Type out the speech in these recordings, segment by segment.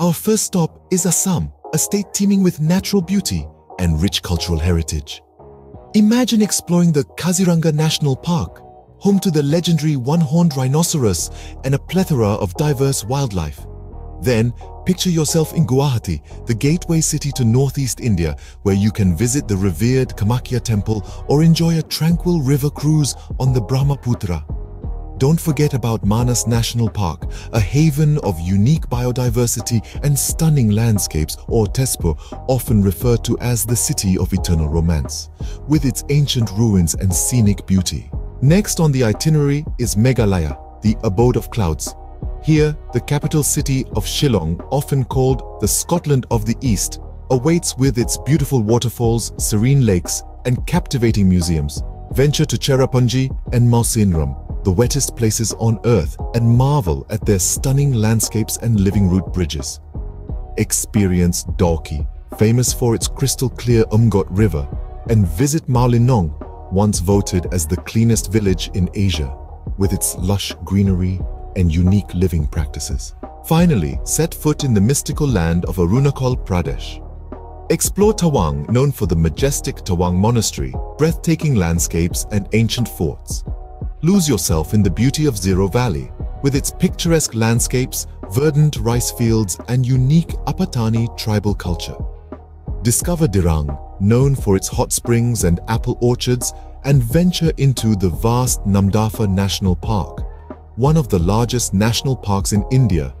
Our first stop is Assam, a state teeming with natural beauty and rich cultural heritage. Imagine exploring the Kaziranga National Park, home to the legendary one-horned rhinoceros and a plethora of diverse wildlife. Then, picture yourself in Guwahati, the gateway city to northeast India, where you can visit the revered Kamakhya temple or enjoy a tranquil river cruise on the Brahmaputra. Don't forget about Manas National Park, a haven of unique biodiversity and stunning landscapes, or Tezpur, often referred to as the city of eternal romance, with its ancient ruins and scenic beauty. Next on the itinerary is Meghalaya, the abode of clouds. Here, the capital city of Shillong, often called the Scotland of the East, awaits with its beautiful waterfalls, serene lakes, and captivating museums. Venture to Cherrapunji and Mawsynram, the wettest places on earth and marvel at their stunning landscapes and living root bridges. Experience Dawki, famous for its crystal clear Umngot River, and visit Mawlynnong, once voted as the cleanest village in Asia, with its lush greenery and unique living practices. Finally, set foot in the mystical land of Arunachal Pradesh. Explore Tawang, known for the majestic Tawang Monastery, breathtaking landscapes and ancient forts. Lose yourself in the beauty of Ziro Valley, with its picturesque landscapes, verdant rice fields, and unique Apatani tribal culture. Discover Dirang, known for its hot springs and apple orchards, and venture into the vast Namdapha National Park, one of the largest national parks in India,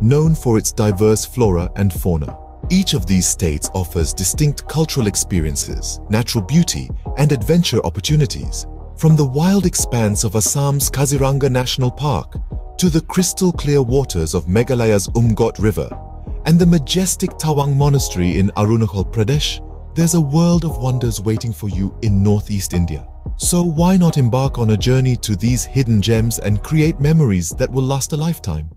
known for its diverse flora and fauna. Each of these states offers distinct cultural experiences, natural beauty, and adventure opportunities. From the wild expanse of Assam's Kaziranga National Park to the crystal clear waters of Meghalaya's Umngot River and the majestic Tawang Monastery in Arunachal Pradesh, there's a world of wonders waiting for you in northeast India. So why not embark on a journey to these hidden gems and create memories that will last a lifetime?